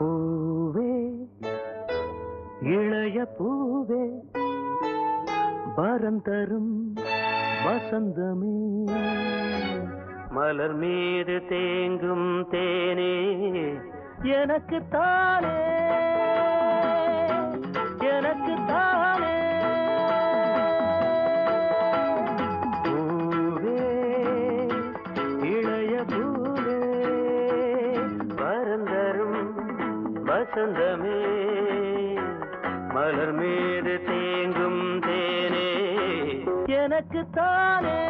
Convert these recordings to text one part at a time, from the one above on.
பூவே இளைய பூவே வரம் தரும் வசந்தமே. மலர் மீது தேங்கும் தேனே எனக்கு தானே எனக்கு தானே. வசந்தமே மலர் மீது தேங்கும் தேனே. எனக்கு தானே.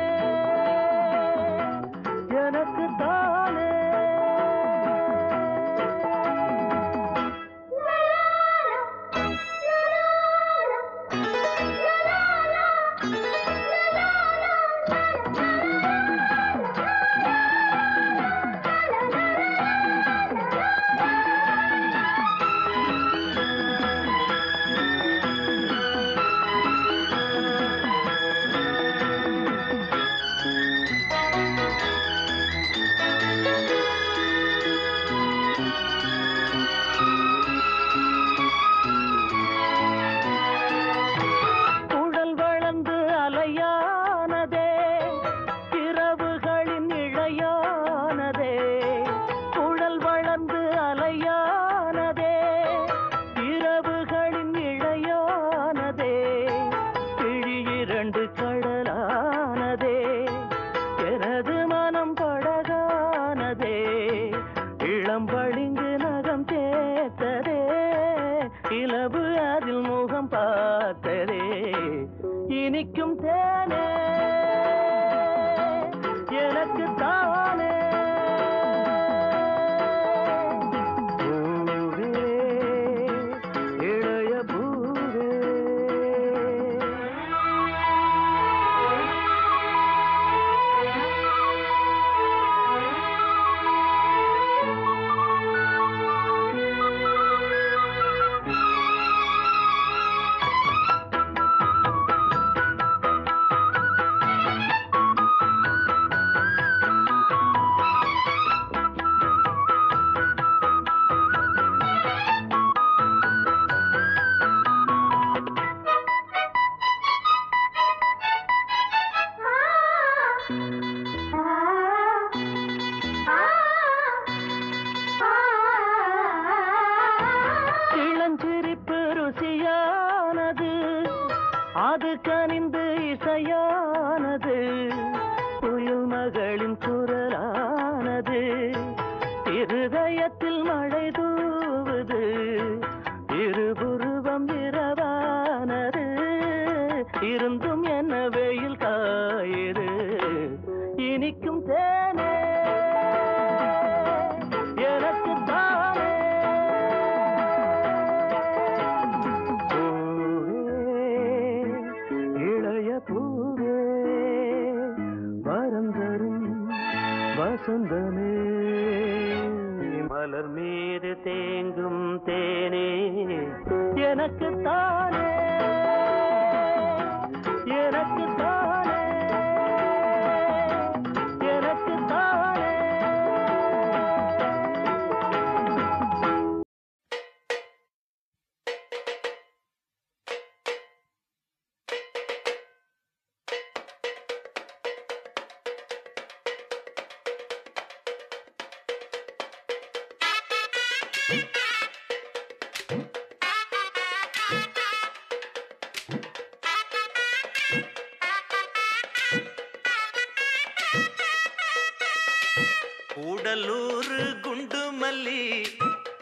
கூடலூர் குண்டு மல்லி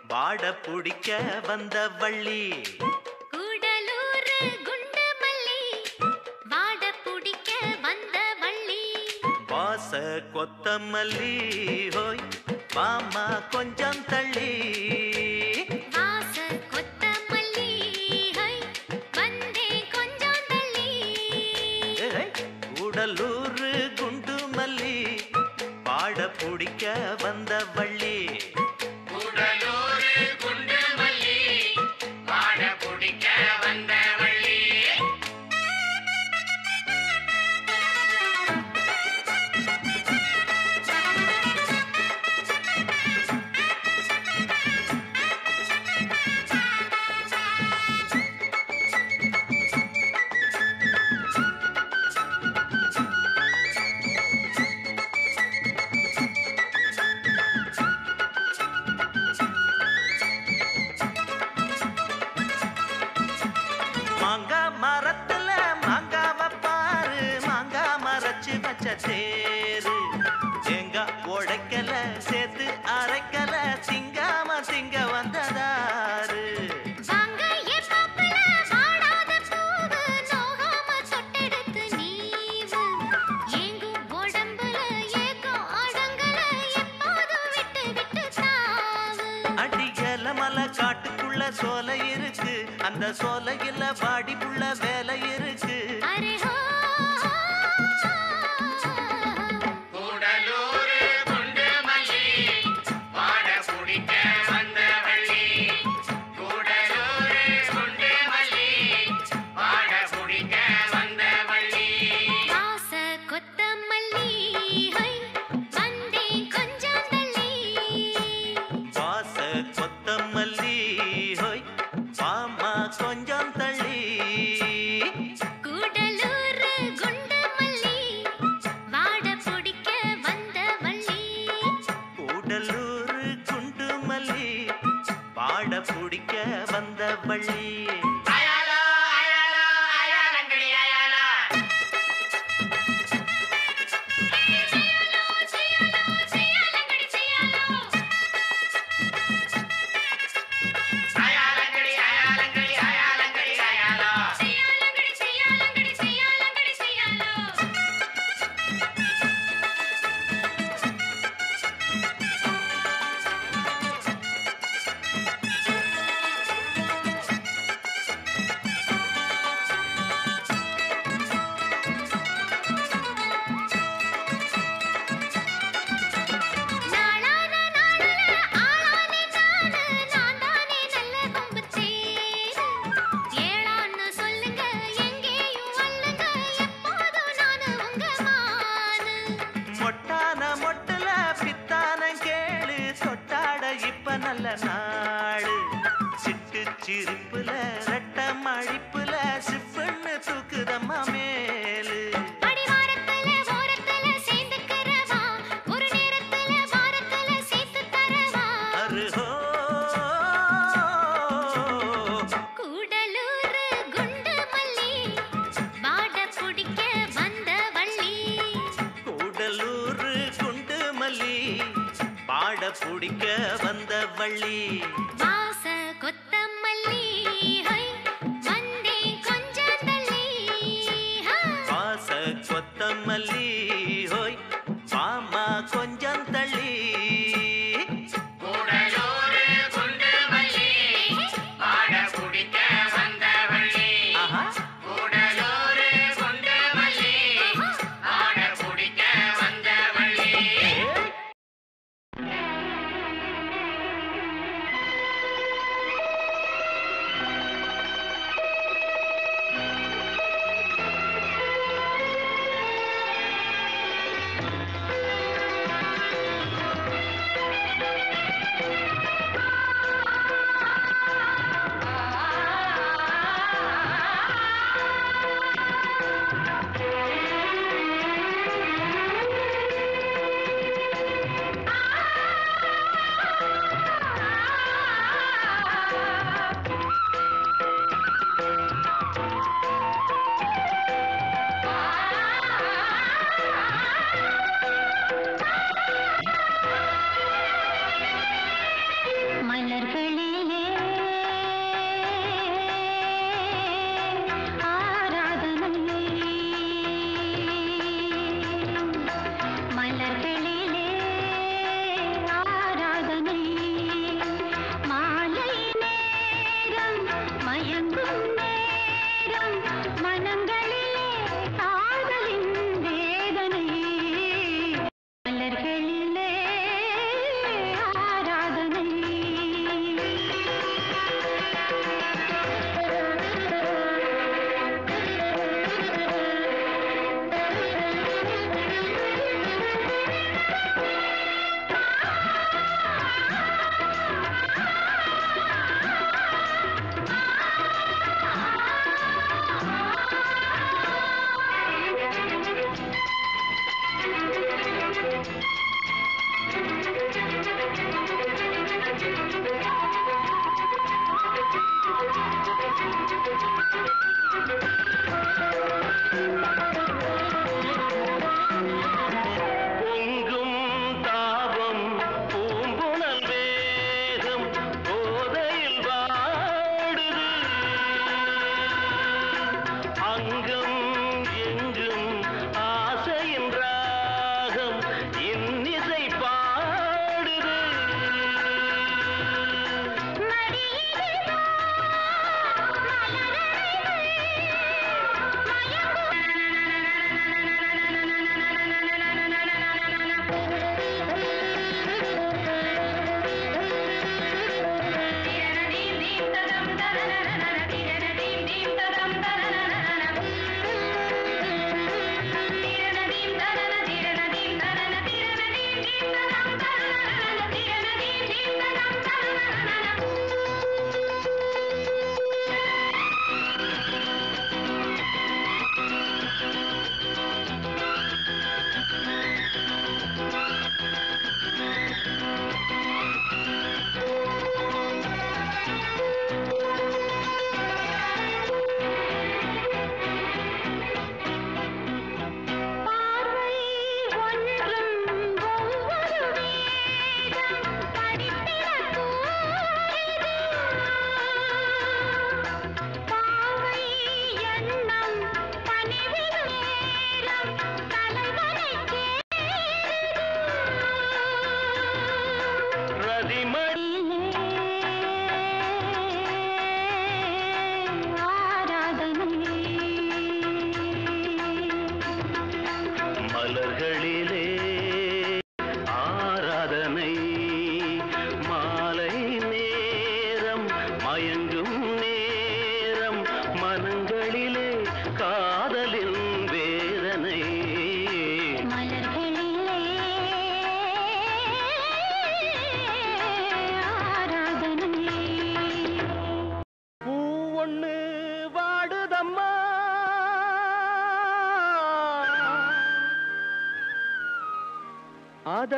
வாட பிடிக்க வந்த வள்ளி. கூடலூர் குண்டு மல்லி வாட பிடிக்க வந்த வள்ளி. வாச கொத்தமல்லி ஹோய் மாமா கொஞ்சம் தள்ளி. கூடலூர் வந்த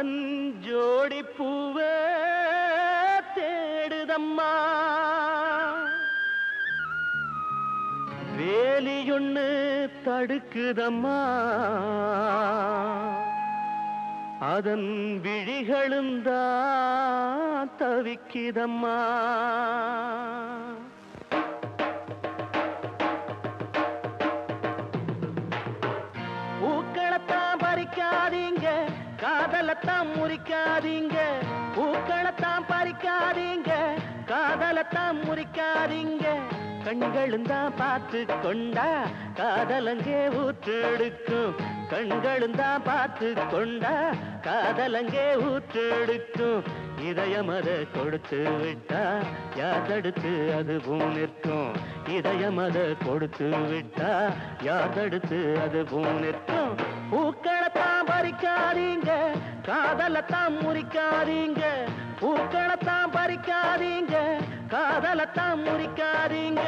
அதன் ஜோடி பூவே தேடுதம்மா. வேலியொன்னு தடுக்குதம்மா. அதன் விழிகளும் தான் தவிக்குதம்மா. முறிக்காதீங்க பூக்களைத்தான் பறிக்காதீங்க. காதலத்தான் முறிக்காதீங்க. கண்களும் தான் பார்த்து கொண்டா காதலங்கே ஊற்றெடுக்கும். கண்களும் தான் பார்த்து கொண்டா காதலங்கே ஊற்றெடுக்கும். இதயம் அதை கொடுத்து விட்டா யார் தடுத்து அதுவும் நிற்கும். இதயம் அதை கொடுத்து விட்டா யார் தடுத்து அதுவும் நிற்கும். பூக்களைத்தான் பறிக்காதீங்க. காதலத்தான் முறிக்காதீங்க பூக்களத்தான் பறிக்காதீங்க காதலத்தான் முறிக்காதீங்க.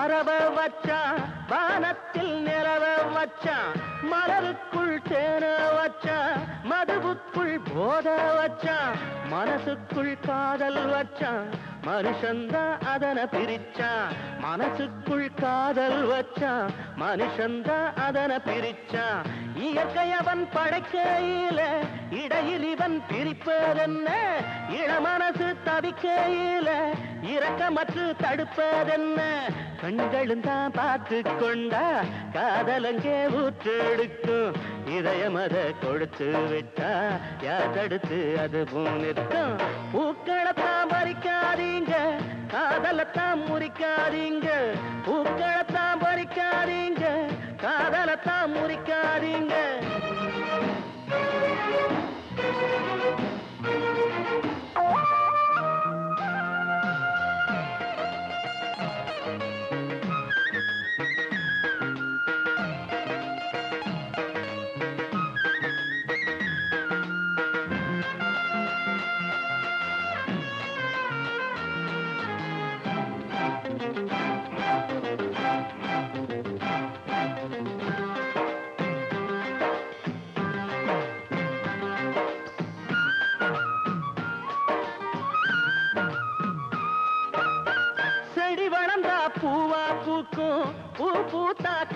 பரவ வச்சான் வானத்தில் நிலவ வச்சான் மலருக்குள் தேன வச்சான் மதுவுக்குள் போத வச்சான் மனசுக்குள் காதல் வச்சான் மனுஷந்தா அதனை பிரிச்சான் மனசுக்குள் காதல் வச்சான் மனுஷந்தா அதனை பிரிச்சான் இயற்கை அவன் படைக்கையில இடையில் இவன் பிரிப்பதென்ன? இளமனசு தவிக்கையில இரக்கமற்று தடுப்பதென்ன? கண்களும் தான் பார்த்து கொண்டா காதலங்கே ஊற்றெடுக்கும். இதயம் அதை கொடுத்து விட்டா யார் தடுத்து அதுவும் நிற்கும்? பூக்களைத்தான் பறிக்காதீங்க காதலத்தான் முறிக்காதீங்க. பூக்களைத்தான் பறிக்காதீங்க காதலத்தான் முறிக்காதீங்க.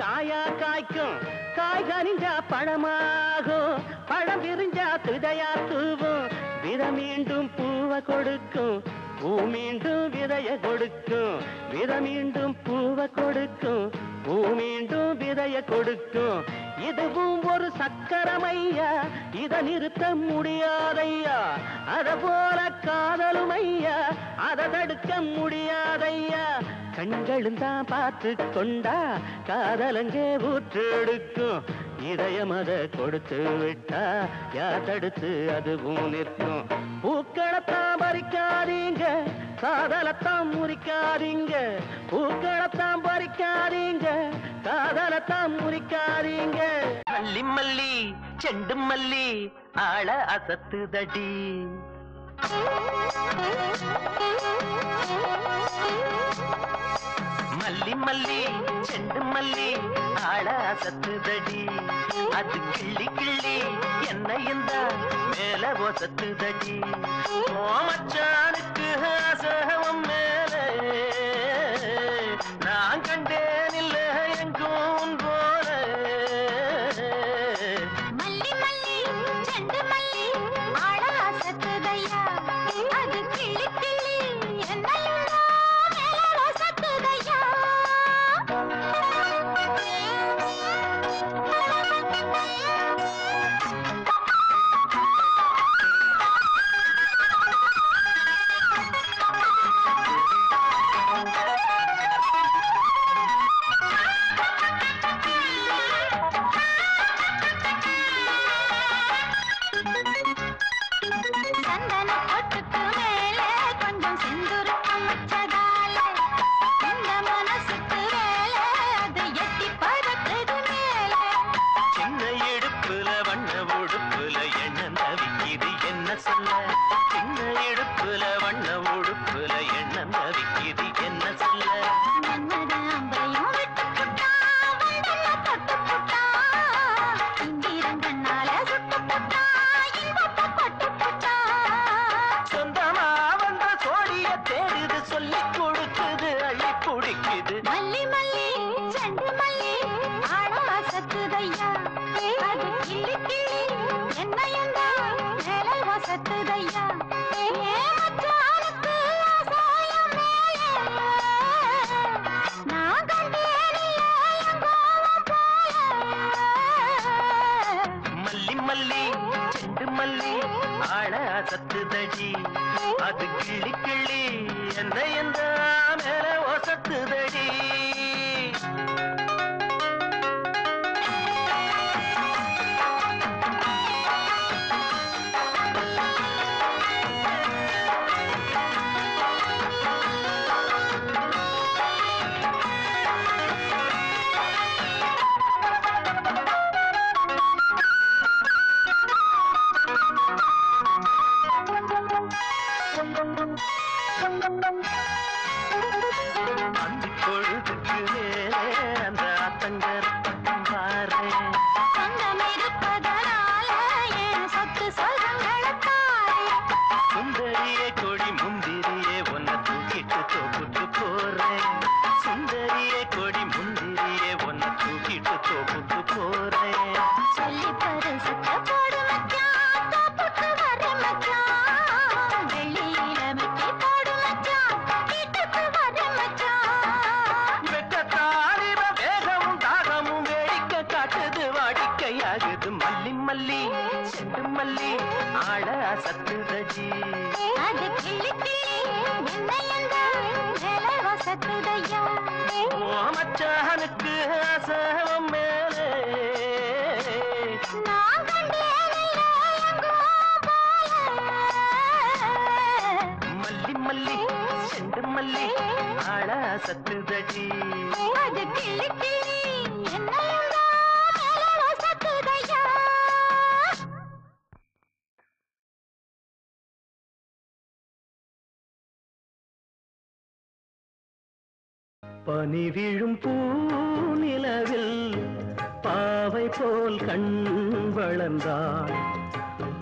காயா காய்க்கும். காய் கனிஞ்சா பழமாகும். பழம் விரிஞ்சா துதையா தூவும். வித மீண்டும் பூவை கொடுக்கும். பூ மீண்டும் விதைய கொடுக்கும். வித மீண்டும் பூவை கொடுக்கும். பூ மீண்டும் விதைய கொடுக்கும். இதுவும் ஒரு சக்கரமையா? இத நிறுத்த முடியாதையா? அத போல காதலும் ஐயா. அதை தடுக்க முடியாதையா? கண்களும் தான் பார்த்து கொண்டா காதலங்கே ஊற்றெடுக்கும். இதயம் அதை கொடுத்து விட்டா யார் தடுத்து அதுவும் நிற்கும். பூக்களைத்தான் பறிக்காதீங்க காதலத்தான் முறிக்காதீங்க. பூக்களைத்தான் பறிக்காதீங்க காதலத்தான் முறிக்காதீங்க. மல்லி மல்லி செண்டு மல்லி ஆள அசத்துதடி. மல்லி மல்லி செண்டு மல்லி ஆளா சத்துதடி அது கிள்ளி கிள்ளி என்ன இந்த மேல ஒசத்துதடி ஓ மச்சானுக்கு ஆசகம் மேல பனிவிழும் பூநிலவில் பாவை போல் கண் வளர்ந்தாள்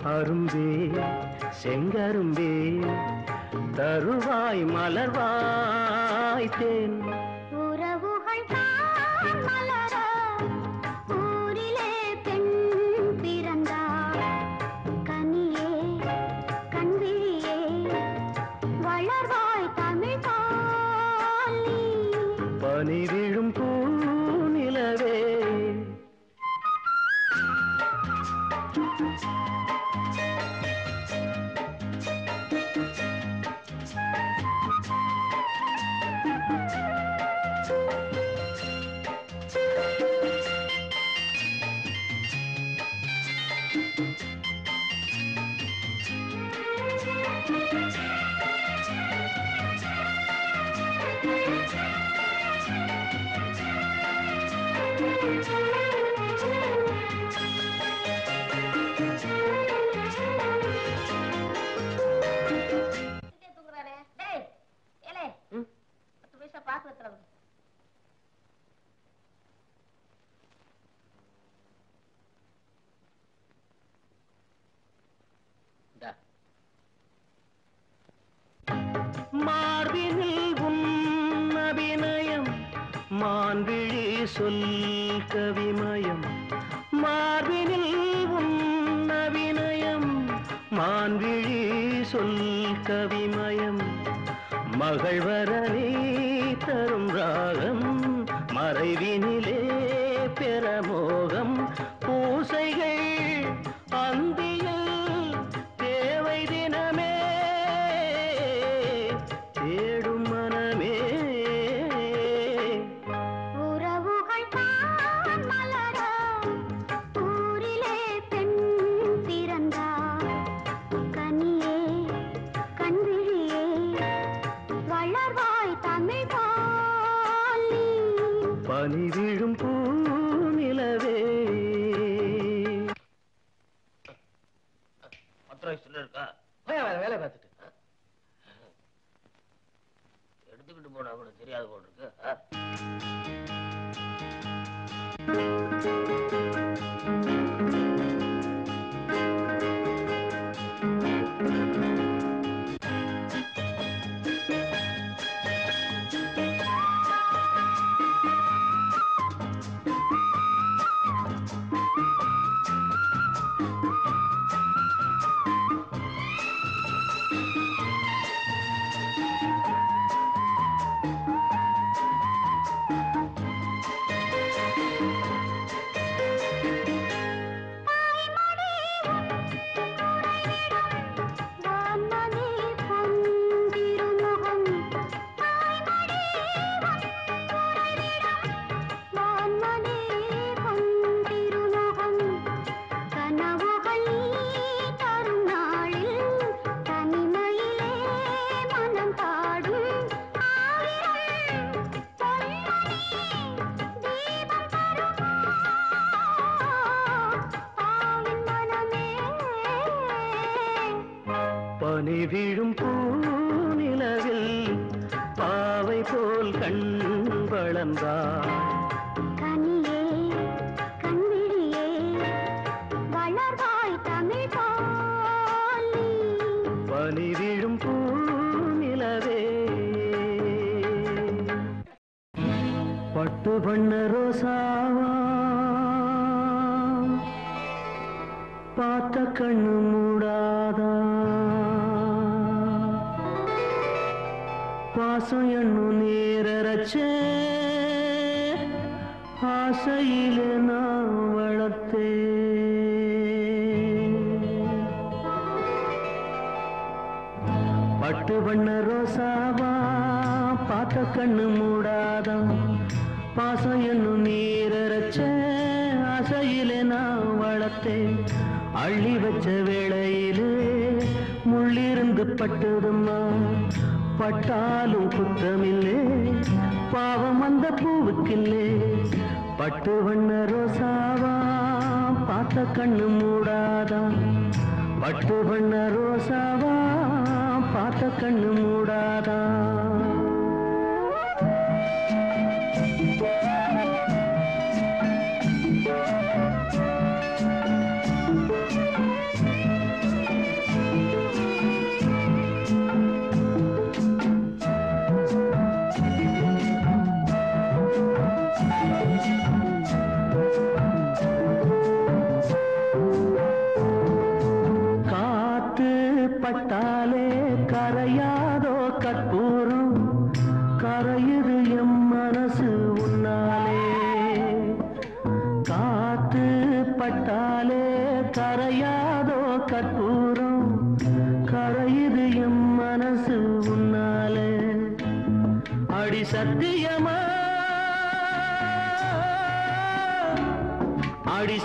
அரும்பே செங்கரும்பே தருவாய் மலர்வாய் தேன். சொல் கவிமயம். மார்பினில் உன்னவிநயம் மான்விழி சொல் கவிமயம். மகள்வரனே பார்த்த கண்ணு மூடாதா? பாசம் என்னும் நேரச்சே ஆசையில நான் வளர்த்தே. பட்டு வண்ண ரோசாவா பார்த்த கண்ணு மூடாதா? பாசம் அள்ளி வச்ச வேளையிலே முள்ளிருந்து பட்டதும்மா பட்டாலும் குத்தமில்லே பாவம் அந்த பூவுக்கில்லே. பட்டு வண்ண ரோசாவா? பார்த்த கண்ணு மூடாதா? பட்டு வண்ண ரோசாவா? பார்த்த கண்ணு மூடாதான்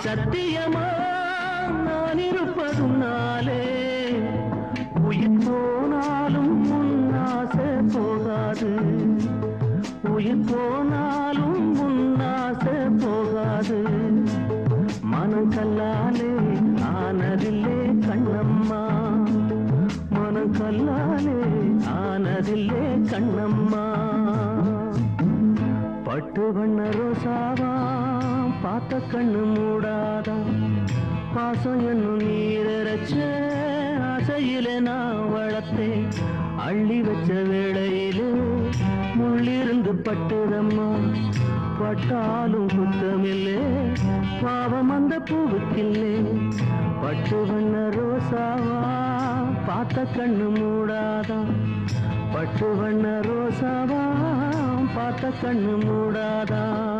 சத்தியமா நான் இருப்பதும் நாளே. உயிர் போனாலும் உன்னாசை போகாது. உயிர் போனாலும் உன்னாசை போகாது. மனம் கல்லாலே ஆனதில்லே கண்ணம்மா. மனம் கல்லாலே ஆனதில்லே கண்ணம்மா. பட்டு வண்ண ரோசாவா பார்த்த கண்ணு மூடாதா? பாசம் என்னும் நீரச்ச ஆசையில நான் வளர்த்தேன். அள்ளி வச்ச வேளையில முள்ளிருந்து பட்டுதம்மா. பட்டாலும் குத்தமில்லே பாவம் அந்த பூவுக்கில்லே. பட்டு வண்ண ரோசாவா? பார்த்த கண்ணு மூடாதா? பட்டு வண்ண ரோசாவா? பார்த்த கண்ணு மூடாதா?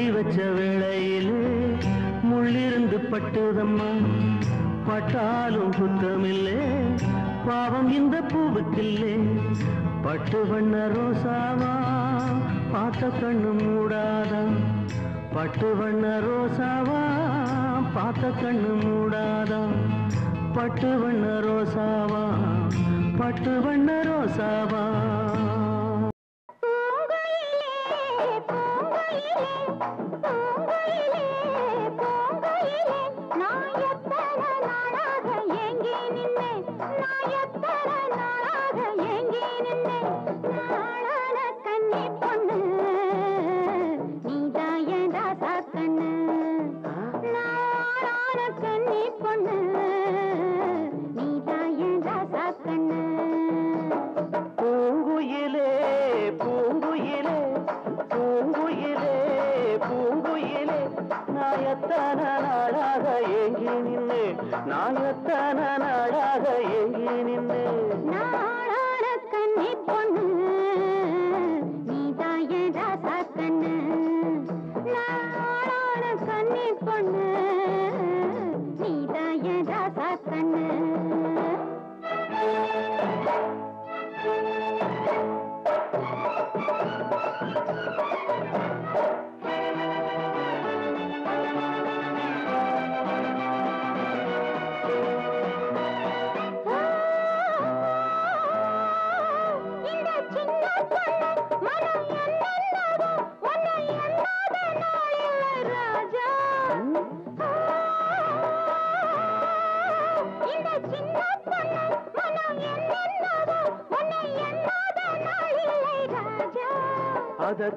புள்ளி வச்ச வேளையிலே முள்ளிருந்து பட்டுதம்மா. பட்டாலும் குத்தமில்லே பாவம் இந்த பூவுக்கில்லே. பட்டு வண்ண ரோசாவா பார்த்த கண்ணு மூடாதா. பட்டு வண்ண ரோசாவா பார்த்த கண்ணு மூடாதா. பட்டு வண்ண ரோசாவா பட்டு வண்ண ரோசாவா.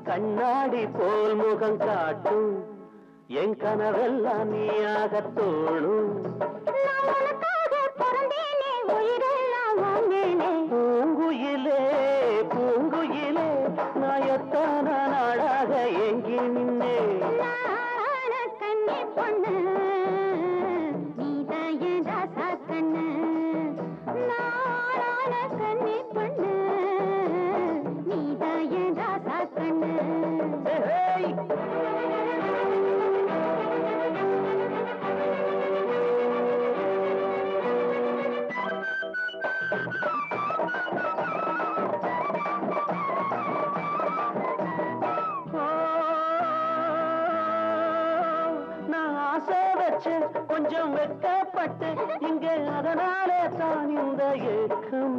கண்ணாடி போல் முகம் காட்டும். என் கனவெல்லாம் நீயாக தோணும். அதனாலே தான் இந்த ஏக்கம்.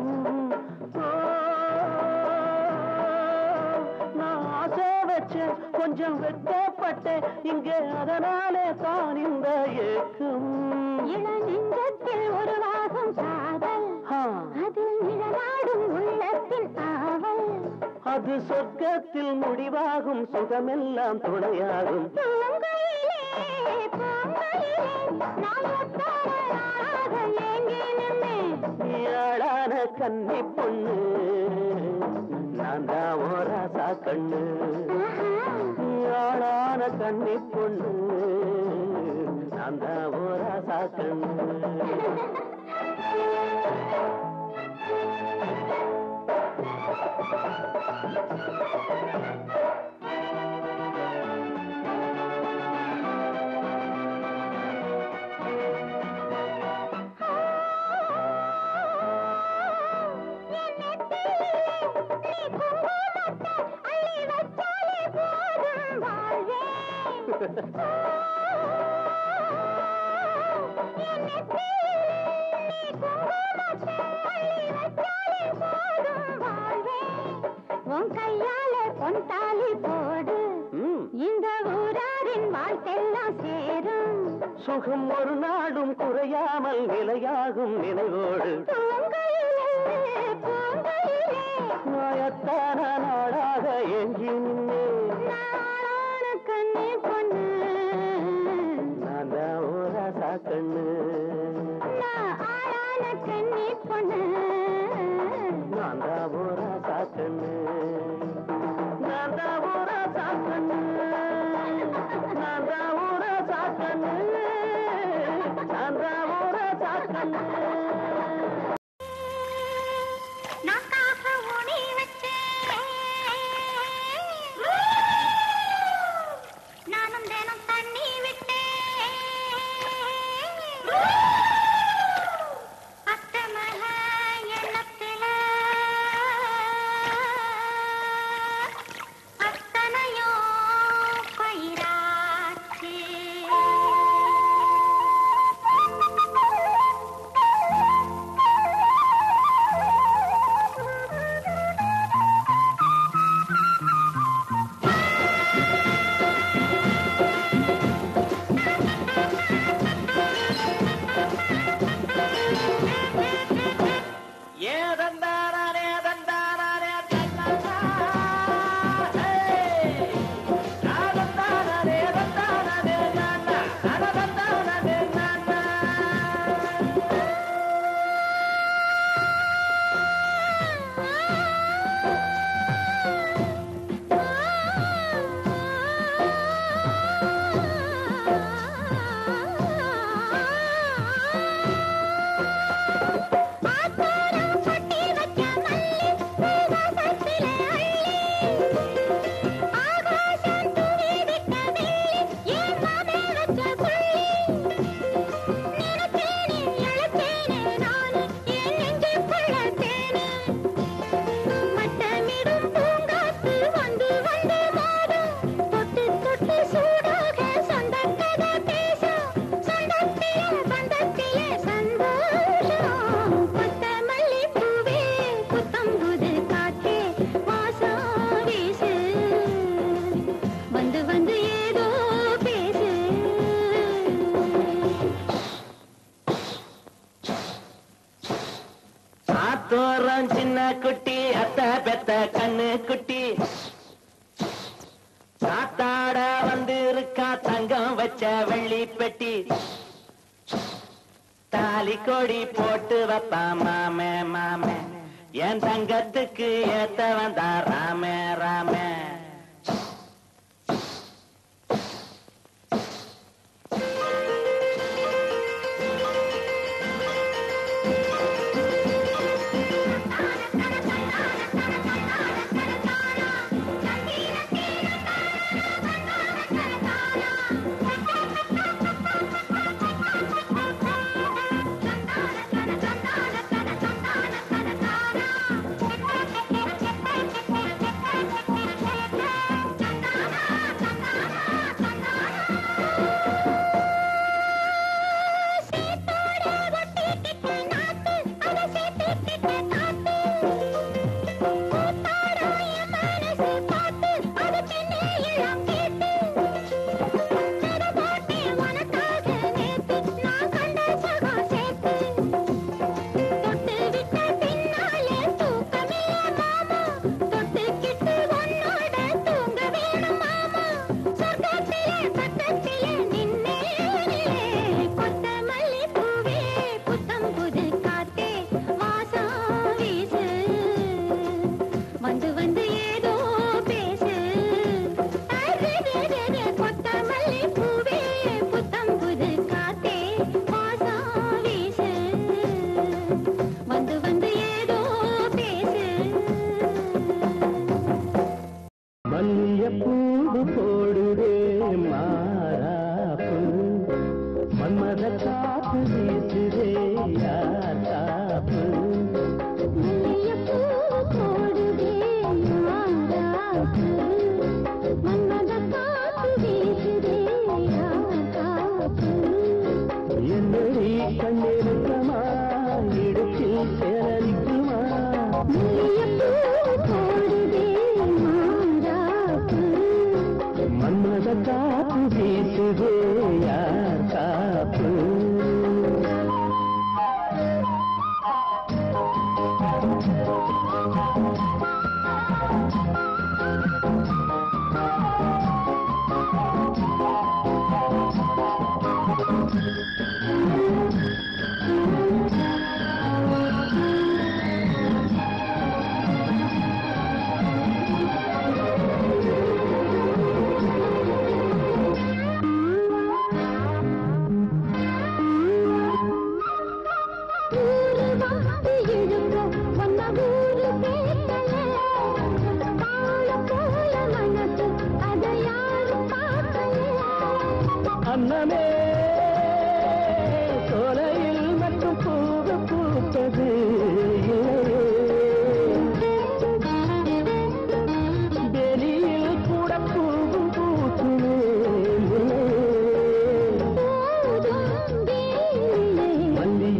நான் ஆசை வச்சு கொஞ்சம் வெட்கப்பட்டு இங்க அதனாலே தான் இந்த ஏக்கம். இள நெஞ்சத்தில் உருவாகும் காதல் ஆ, அதில் நிழலாடும் உள்ளத்தின் ஆவல். அது சொர்க்கத்தில் முடிவாகும் சுகமெல்லாம் துணையாகும். நான் கன்னி பொண்ணு நான் தான் ராசா கண்ணு ஆஹா. நீயாளான கன்னி பொண்ணு நான் தான் ராசா கண்ணு உன் கையால பொன் தாலி போடு இந்த ஊராரின் வாழ்க்கெல்லாம் சேரும் சுகம் ஒரு நாடும் குறையாமல் நிலையாகும் நினைவோடு. பூங்குயிலே, பூங்குயிலே, மாயத்தான நாளாக பொண்ணு நான் தான் ஓராசா கண்ணு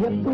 மல்லியப்பூ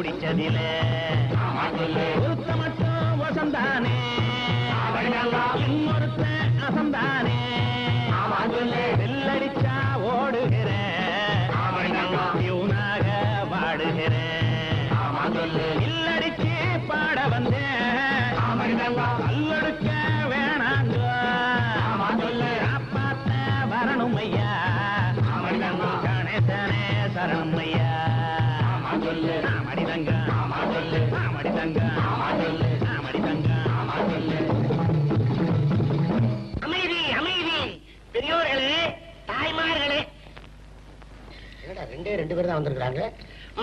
குடிச்சதில. மட்டும் வசந்தானே. ரெண்டே ரெண்டு பேர் தான் வந்திருக்காங்க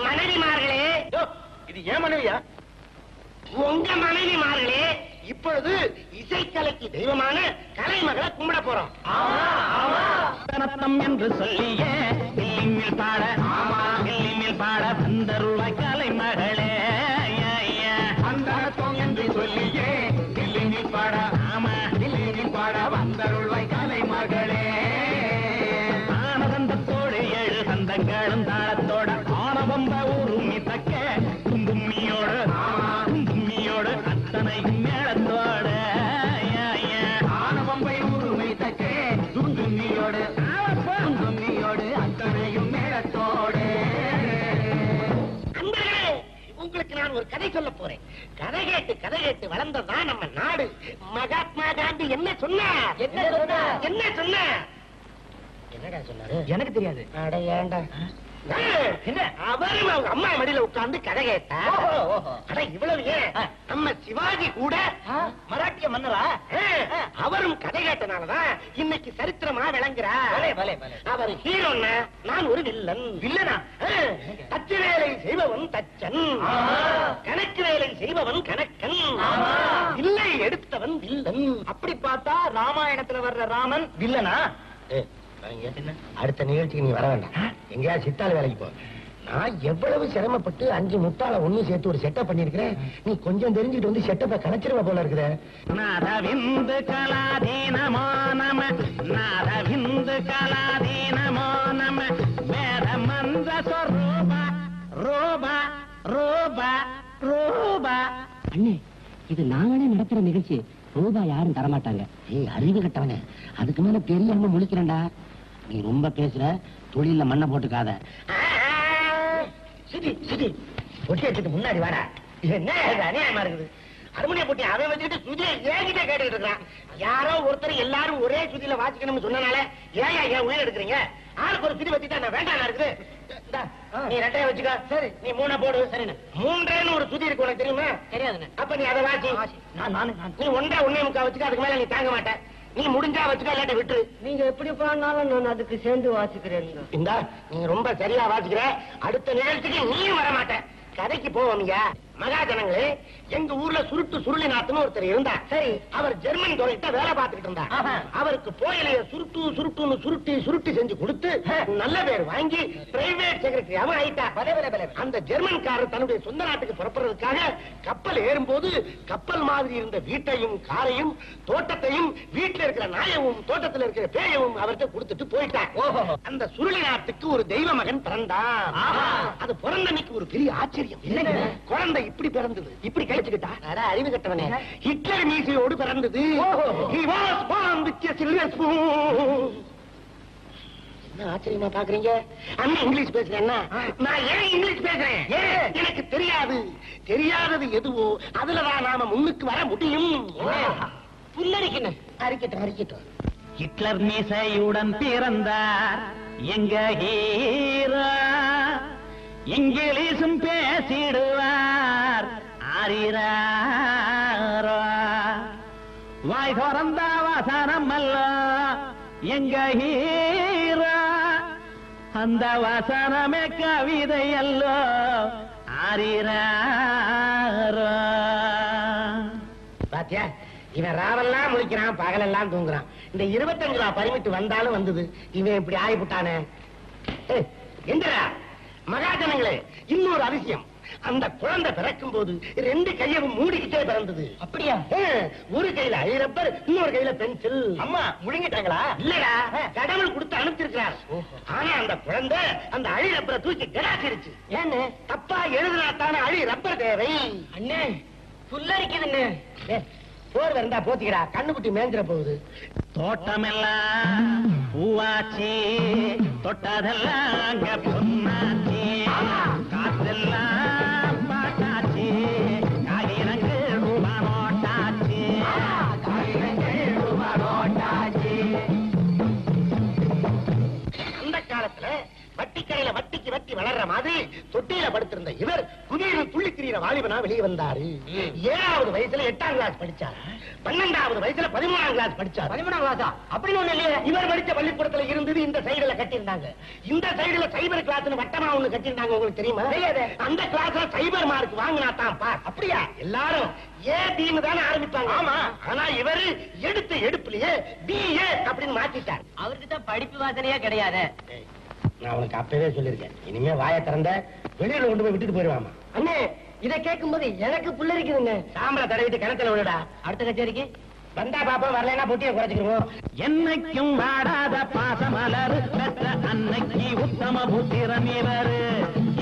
மனைவிமார்களே. இது ஏன் மனைவியா? உங்க மனைவிமார்களே இப்பொழுது இசைக்கலைக்கு தெய்வமான கலைமகளை கும்பிட போறோம். என்று சொல்லியே பாட பாட வந்தருள்வாய் ஒரு கதை சொல்ல போறேன். கதை கேட்டு கதை கேட்டு வளர்ந்ததுதான் நம்ம நாடு? மகாத்மா காந்தி என்ன சொன்னார்? என்ன சொன்னார்? என்ன சொன்னார்? என்னடா சொன்னாரு? எனக்கு தெரியாது. அட ஏன்டா அவரும் அவங்க அம்மா மடியில உட்கார்ந்து கதை கேட்டா? இவ்வளவு ஏன்? நம்ம சிவாஜி கூட மராட்டிய மன்னரா? அவரும் கதை கேட்டனாலதான் இன்னைக்கு சரித்திரமா பலே. அவர் ஹீரோன்னா நான் ஒரு வில்லன்? வில்லனா தச்சு வேலை செய்பவன் தச்சன். கணக்கு வேலை செய்பவன் கணக்கன். வில்லை எடுத்தவன் வில்லன். அப்படி பார்த்தா ராமாயணத்துல வர்ற ராமன் வில்லனா? அடுத்த நிகழ்ச்சிக்கு நீ வர வேண்டாம். எங்கேயாவது சித்தாள் வேலைக்கு போ. நான் எவ்வளவு சிரமப்பட்டு அஞ்சு முட்டாள ஒண்ணு சேர்த்து ஒரு செட்டப் பண்ணிருக்கிறேன் நீ கொஞ்சம் தெரிஞ்சுட்டு வந்து செட்டப்பை கணச்சிருவ போல இருக்குதே. நாதவிந்து கலாதீனமோ நம நாதவிந்து கலாதீனமோ நம வேத மந்திர ஸ்வரூப ரூப ரூப ரூப. அண்ணே இது நாங்களே நடத்துற நிகழ்ச்சி. ரூபா யாரும் தரமாட்டாங்க. ஏய் அறிவு கட்டவனே. அதுக்கு மேல பெரிய அண்ணன் முழிக்கிறேன்டா. நீ ரொம்ப பேசுற தொழில மண்ணை போட்டுக்காத. சிடி சிடி பொட்டி எடுத்துட்டு முன்னாடி வாடா. என்ன அநியாயமா இருக்குது? ஹார்மோனிய போட்டி அவன் வச்சுக்கிட்டு சுதியை ஏகிட்ட கேட்டுக்கிட்டு இருக்கான் யாரோ ஒருத்தர் எல்லாரும் ஒரே சுதியில வாசிக்கணும்னு சொன்னனால ஏன் ஏன் உயிர் எடுக்கிறீங்க? ஆளுக்கு ஒரு சுதி வச்சுட்டா நான் வேண்டாம் இருக்குது. நீ ரெட்டைய வச்சுக்க. சரி. நீ மூணை போடு. சரிண்ணே. மூன்றேன்னு ஒரு சுதி இருக்கு உனக்கு தெரியுமா? தெரியாதுண்ணே. அப்ப நீ அதை வாசி. நான் நானு நீ ஒன்றா ஒன்னே முக்கா வச்சுக்க அதுக்கு மேல நீ தாங்க மாட்ட. நீ முடிஞ்சா வச்சுக்க இல்லாட்டி விட்டுரு நீங்க எப்படி பண்ணாலும் நான் அதுக்கு சேர்ந்து வாசிக்கிறேன் இந்தா. நீ ரொம்ப சரியா வாசிக்கிற. அடுத்த நிகழ்ச்சிக்கு நீயும் வர மாட்ட கதைக்கு போவோம்ங்க மகாஜனங்களே எங்க ஊர்ல சுருட்டு சுருளிநாத்னு ஒருத்தர் இருந்தார். சரி. அவர் ஜெர்மன் துறையிட்ட வேலை பார்த்துக்கிட்டு இருந்தார். ஆஹா. அவருக்கு போயிலைய சுருட்டு சுருட்டுன்னு சுருட்டி சுருட்டி செஞ்சு கொடுத்து நல்ல பேர் வாங்கி பிரைவேட் செக்ரட்டரியாவும் ஆயிட்டார். அந்த ஜெர்மன்காரர் தன்னுடைய சொந்த நாட்டுக்கு புறப்படுறதுக்காக கப்பல் ஏறும்போது கப்பல் மாதிரி இருந்த வீட்டையும் காரையும் தோட்டத்தையும் வீட்டுல இருக்கிற நாயவும் தோட்டத்துல இருக்கிற பேயவும் அவர்கிட்ட கொடுத்துட்டு போயிட்டார். அந்த சுருளி நாட்டுக்கு ஒரு தெய்வ மகன் பிறந்தான். அது பிறந்தன்னைக்கு ஒரு பெரிய ஆச்சரியம்? குழந்தை இப்படி பிறந்தது. இப்படி கழிச்சுக்கிட்டா? அறிவு கட்டவனே. ஹிட்லர் மீசையோடு பிறந்தது. என்ன ஆச்சரியமா பாக்குறீங்க? அண்ணன் இங்கிலீஷ் பேசுறேன்னா நான் ஏன் இங்கிலீஷ் பேசுறேன்? எனக்கு தெரியாது. தெரியாதது எதுவோ அதுலதான் நாம முன்னுக்கு வர முடியும். புல்லரிக்கணும் அறிக்கட்டும் அறிக்கட்டும் ஹிட்லர் மீசையுடன் பிறந்தார். எங்க ஹீரோ? இங்கிலீஷும் பேசிடுவார். வாய் திறந்த வசனம் அல்ல எங்க ஹீரா? அந்த வசனமே கவிதை அல்லோ ஆரிராரோ பாத்தியா இவன் ராவெல்லாம் முழிக்கிறான் பகலெல்லாம் தூங்குறான். இந்த இருபத்தஞ்சு ரூபா பரிமிட்டு வந்தாலும் வந்தது. இவன் இப்படி ஆயிப்புட்டானே ஏய், எந்திரா மகாஜனங்களே இன்னொரு அதிசயம். அந்த குழந்தை பிறக்கும் போது ரெண்டு கையவும் மூடிக்கிட்டே பிறந்தது. அப்படியா? ஒரு கையில ஐ ரப்பர் இன்னொரு கையில பென்சில். அம்மா முழுங்கிட்டாங்களா? இல்லடா கடவுள் கொடுத்து அனுப்பிச்சிருக்கிறார். ஆனா அந்த குழந்தை அந்த அழி ரப்பரை தூக்கி கடாச்சிருச்சு ஏன்னு? தப்பா எழுதினா தானே அழி ரப்பர் தேவை. அண்ணே புல்லரிக்குதுண்ணே. ஏ, போர் இருந்தா போத்திக்கிறா கண்ணுக்குட்டி மேஞ்சிட போகுது. தோட்டமெல்லாம் பூவாச்சி தொட்டதெல்லாம் அங்க பொன்னாச்சி. காத்தெல்லாம் வட்டிக்கரையில வட்டிக்கு வட்டி வளர்ற மாதிரி தொட்டியில படுத்திருந்த இவர் குதிரையில் துள்ளி திரியிற வாலிபனா வெளியே வந்தாரு. ஏழாவது வயசுல எட்டாம் கிளாஸ் படிச்சார்? பன்னெண்டாவது வயசுல பதிமூணாம் கிளாஸ் படிச்சார்? பதிமூணாம் கிளாஸா அப்படின்னு ஒண்ணு இல்லையே. இவர் படிச்ச பள்ளிக்கூடத்துல இருந்தது இந்த சைடுல கட்டியிருந்தாங்க. இந்த சைடுல சைபர் கிளாஸ்னு வட்டமா ஒண்ணு கட்டியிருந்தாங்க உங்களுக்கு தெரியுமா. அந்த கிளாஸ்ல சைபர் மார்க் வாங்கினா தான் பாஸ் அப்படியா? எல்லாரும் ஏ பின்னு தானே ஆரம்பிப்பாங்க. ஆமா. ஆனா இவரு எடுத்த எடுப்புலயே பி ஏ அப்படின்னு மாத்திட்டார். அவருக்கு தான் படிப்பு வாசனையே கிடையாது. நான் உனக்கு அப்பவே சொல்லிருக்கேன். இனிமே வாயை திறந்த வெளியில கொண்டு போய் விட்டுட்டு போயிருவாமா? அண்ணே இத கேட்கும்போது எனக்கு புல்லரிக்குதுங்க. சாம்பலை தடவிட்டு கிணத்துல விடுடா அடுத்த கச்சேரிக்கு? வந்தா பாப்பா வரலைன்னா பொட்டியை குறைச்சிக்கிறோம் என்னைக்கும் வாடாத பாசமலர் பெற்ற அன்னைக்கு உத்தம புத்திரம் இவரு.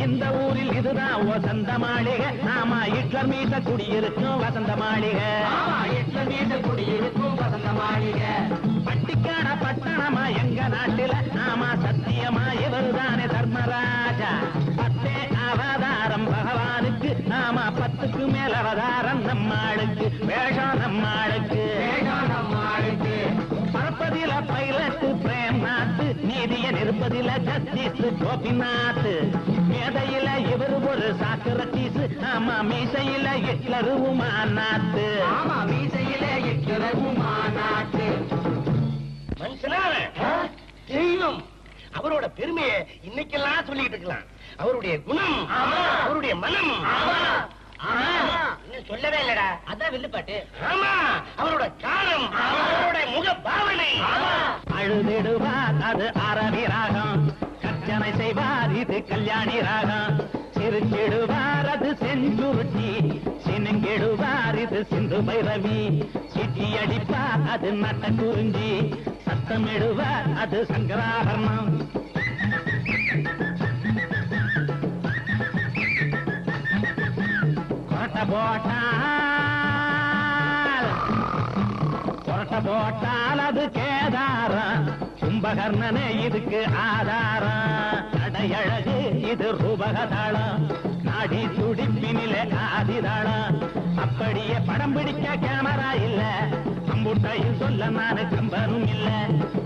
இந்த ஊரில் இதுதான் வசந்த மாளிகை. ஆமா ஹிட்லர் மீத குடியிருக்கும் வசந்த மாளிகை. ஹிட்லர் மீத குடியிருக்கும் வசந்த மாளிகை. பட்டிக்காட பட்டணமா எங்க நாட்டுல? ஆமா சத்தியமா இவருதானே தர்மராஜா. பத்தே அவதாரம் பகவானுக்கு ஆமா பத்துக்கு மேல அவதாரம் நம்மாளுக்கு. வேஷம் நம்மாளுக்கு. வேஷம் நம்மாளுக்கு. பரப்பதில பைலட்டு பிரேம் நாத்து நீதிய நிற்பதில ஜஸ்டிஸ் கோபிநாத். மேதையில இவர் ஒரு சாக்கிரட்டீஸ் ஆமா மீசையில ஹிட்லர் உமாநாத்து ஆமா மீசையில ஹிட்லர் உமாநாத்து தெய்வம் அவரோட பெருமையை இன்னைக்கெல்லாம் சொல்லிக்கிட்டு இருக்கலாம். அவருடைய குணம் அவருடைய மனம். சொல்லவே இல்லடா. அதான் வில்லுப்பாட்டு. ஆமா. அவரோட காலம் அவரோட முக பாவனை. அழுதிடுவார் அது அரபி ராகம். கர்ச்சனை செய்வார் இது கல்யாணி ராகம். சிரிச்சிடுவார் அது செஞ்சுருட்டி சினுங்கிடுவார் இது சிந்து பைரவி. சிட்டி அடிப்பார் அது நட்ட குறிஞ்சி. சத்தமிடுவார் அது சங்கராபரணம். கொரட்ட போட்டால் கொரட்ட போட்டால் அது கேதாரம். கும்பகர்ணனே இதுக்கு ஆதாரம். அடையழகு இது ரூபகதாளம். ஆடி துடிப்பினில ஆதிதாளா அப்படியே படம் பிடிக்க கேமரா இல்ல. அம்புட்டையும் சொல்ல நானு கம்பனும் இல்ல.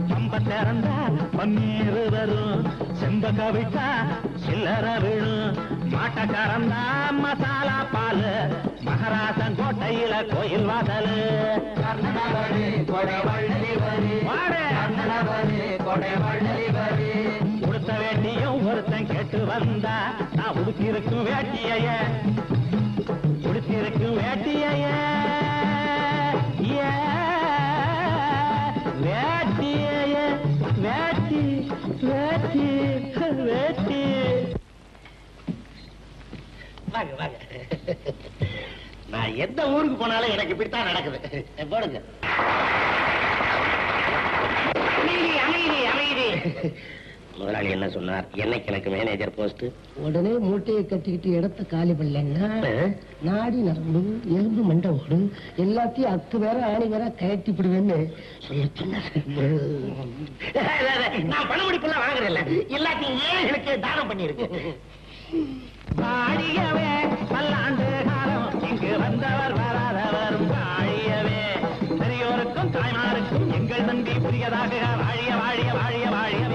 கம்ப திறந்தா பன்னீர் வரும். செம்ப கவிட்டா சில்லற விழும். மாட்ட கறந்தா மசாலா பாலு. மகராசன் கோட்டையில கோயில் வாசலு. கொடுத்த வேண்டியும் ஒருத்தன் கேட்டு வந்தா உடுத்திருக்கும் வேட்டிய உடுத்திருக்கும் வேட்டிய வேட்டிய வேட்டி வேட்டி வேட்டி. வாங்க வாங்க. நான் எந்த ஊருக்கு போனாலும் எனக்கு இப்படித்தான் நடக்குது. போடுங்க. அமைதி அமைதி அமைதி. முதலாளி என்ன சொன்னார்? என்னைக்கு எனக்கு மேனேஜர் போஸ்ட் உடனே மூட்டையை கட்டிக்கிட்டு இடத்த காலி பண்ணலன்னா நாடி நரம்பு எலும்பு மண்டை ஓடு எல்லாத்தையும் அத்து வேற ஆணி வேற கயட்டி விடுவேன்னு சொல்ல நான் பணமுடிப்பெல்லாம் வாங்குறதில்ல. எல்லாத்தையும் ஏழைகளுக்கு தானம் பல்லாண்டு காலம் இங்கு வந்தவர் வராதவர் பெரியோருக்கும் தாய்மாருக்கும் எங்கள் நன்றி புரியதாக. வாழிய வாழிய வாழிய வாழியவே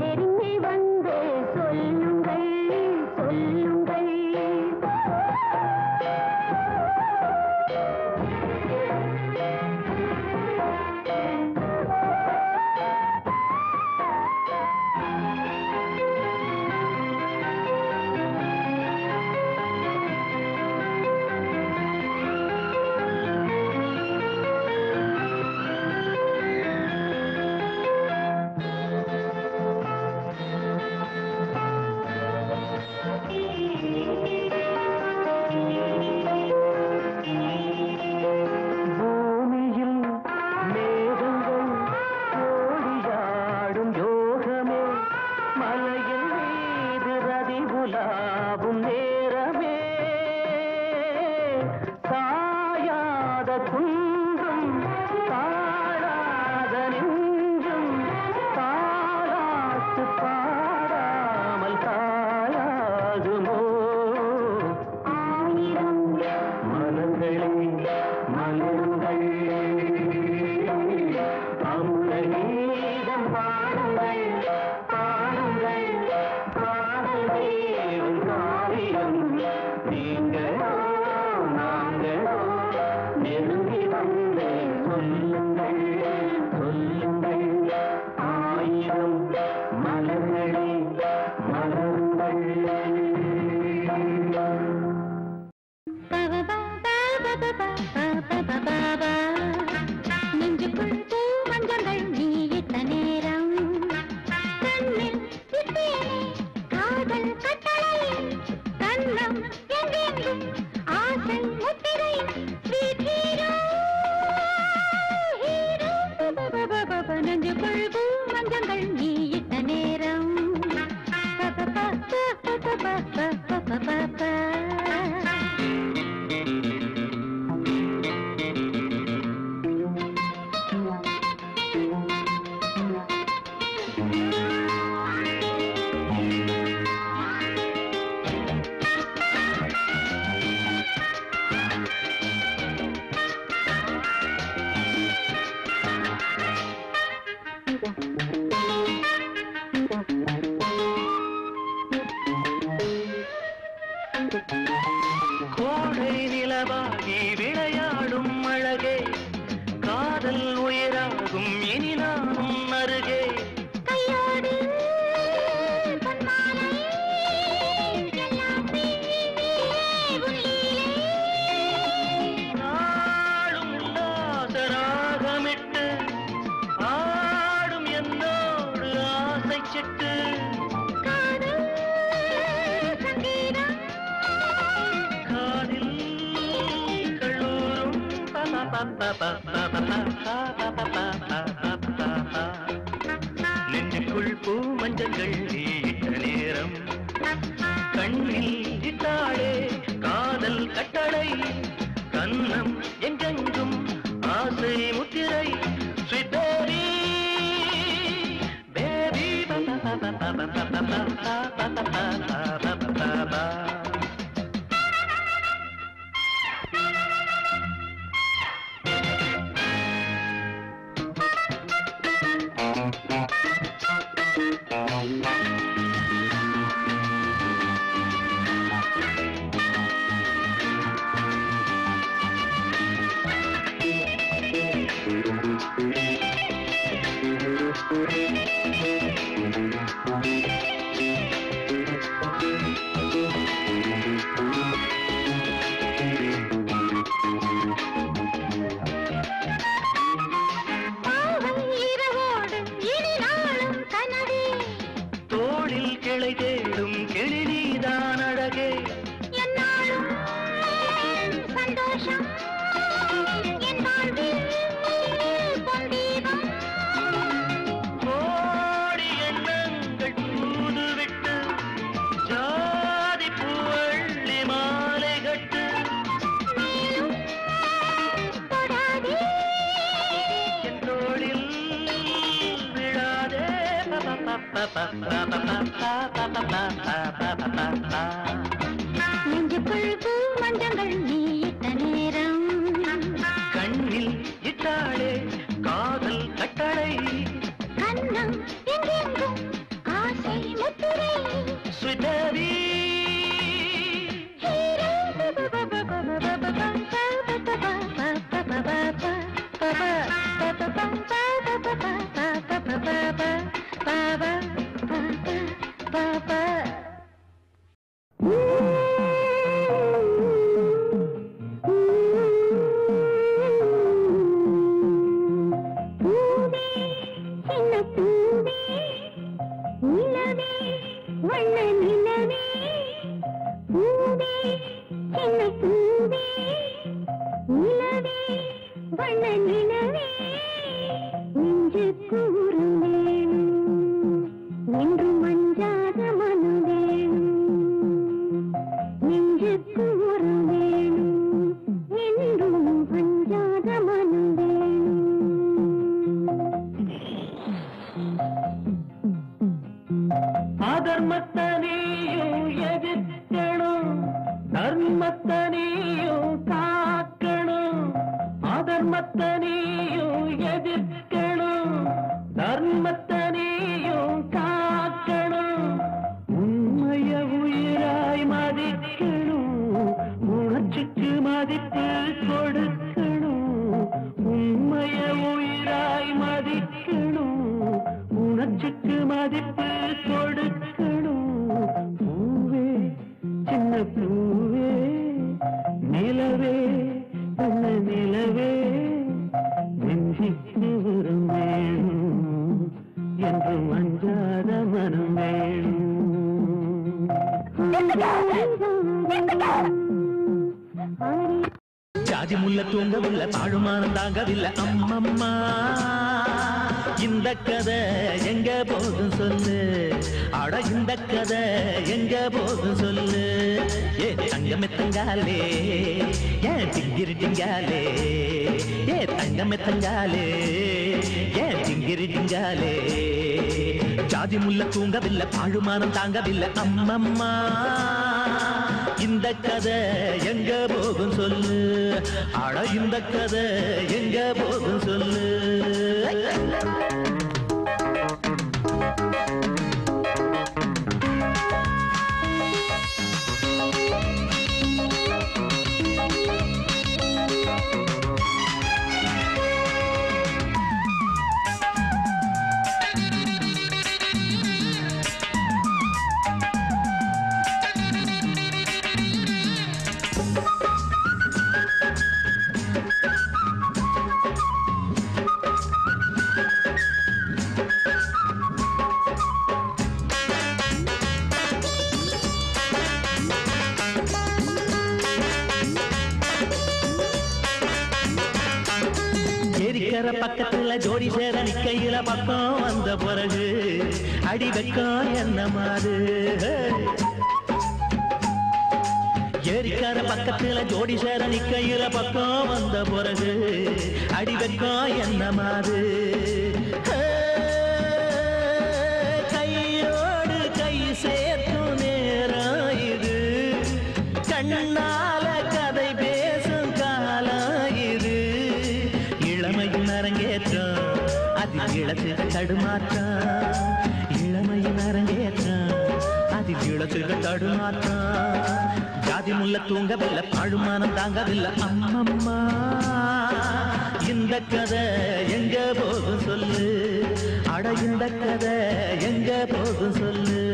मेरी எதிர்க்கணும் தர்மத்தை டிங்காலே ஏ தங்கமே தங்காலே ஏ திங்கிரி டிங்காலே ஜாதி முல்ல தூங்கவில்லை பாழுமானம் தாங்கவில்லை அம்மம்மா இந்த கதை எங்க போகும் சொல்லு அட இந்த கதை எங்க போகும் சொல்லு அடி வெக்கம் என்ன மாறு ஏரிக்கர பக்கத்துல ஜோடி சேர நிக்கையில பக்கம் வந்த பிறகு அடி வெக்கம் என்ன மாறு கையோடு கை சேர்த்து நேரம் இது கண்ணால கதை பேசும் காலம் இது இளமையின் அரங்கேற்றம் அது இளசுகள் தடுமாற்றம். அதில் தடுமாற்றா? ஜாதி முல்ல தூங்கவில்லை பாழுமானம் தாங்கவில்லை அம்மம்மா. இந்த கதை எங்க போகும் சொல்லு? அட இந்த கதை எங்க போகும் சொல்லு?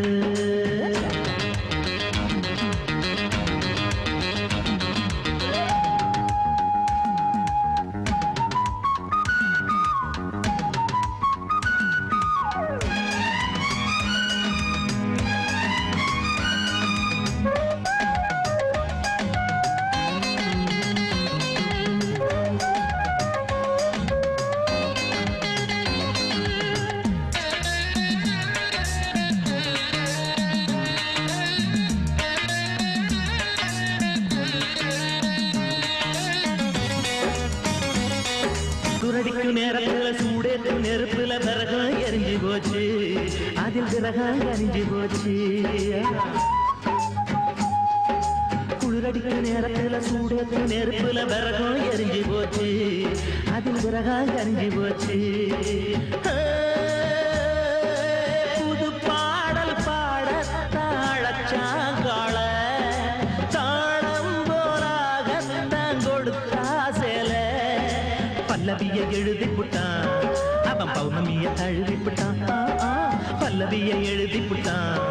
அதில் விறகம் போச்சு. குளிரடிக்கு நேரத்துல சூடேற்றும் நெருப்புல விறகம் எரிஞ்சு போச்சு. அதில் விறகம் எரிஞ்சு போச்சு. புது பாடல் பாட தாழச்சாங்காள தாளம் போலாகத்தான் கொடுத்தா சேலை. பல்லவிய எழுதி புட்டான். அவன் பௌர்ணமிய தழுவி பல்லவிய எழுதி புட்டான்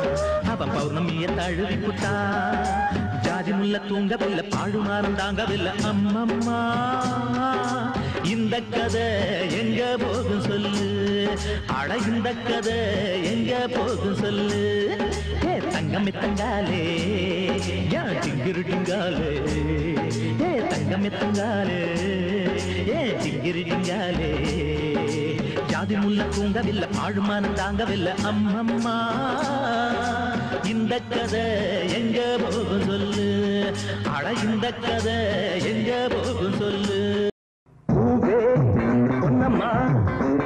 அவன் பௌர்ணமிய தழுவி புட்டான் ஜாதி முல்ல தூங்கவில்லை பாழுமாறும் தாங்கவில்லை. அம்மம்மா இந்த கதை எங்க போகும் சொல்லு? அட இந்த கதை எங்க போகும் சொல்லு? ஏ தங்கமே தங்காலே ஏன் டிங்கிரு டிங்காலே ஏ தங்கமே தங்காலே ஏ டிங்கிரு டிங்காலே ஜாதி முல்ல தூங்கவில்லை பாழுமானம் தாங்கவில்லை. அம்மம்மா இந்த கதை எங்க போகும் சொல்லு. அட இந்த கதை எங்க போகும் சொல்லு. பூவே பொன்னம்மா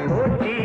போட்டி